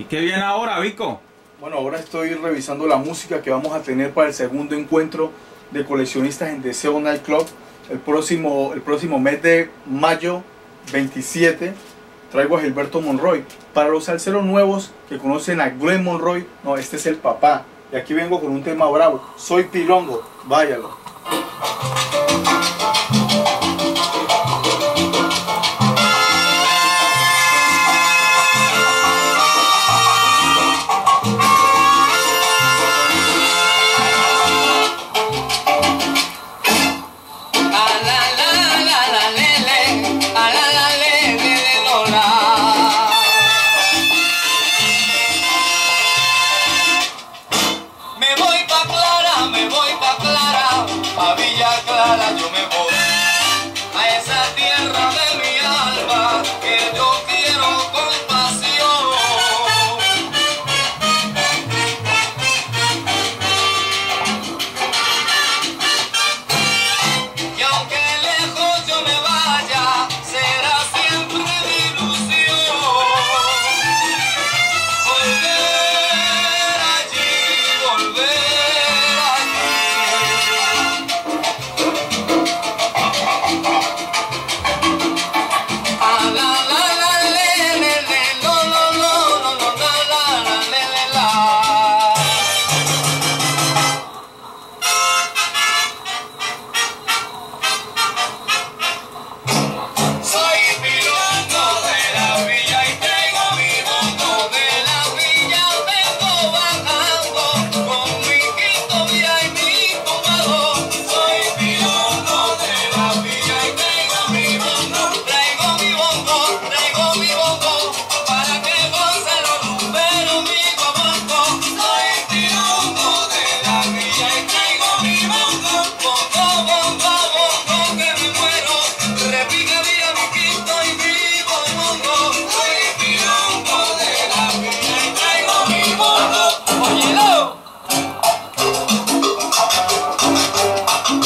¿Y qué viene ahora, Vico? Bueno, ahora estoy revisando la música que vamos a tener para el segundo encuentro de coleccionistas en Deseo Night Club el próximo, el próximo mes de mayo 27. Traigo a Gilberto Monroy. Para los salseros nuevos que conocen a Glenn Monroy, no, este es el papá. Y aquí vengo con un tema bravo. Soy Pilongo, váyalo.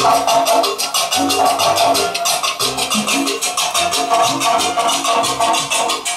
Thank you.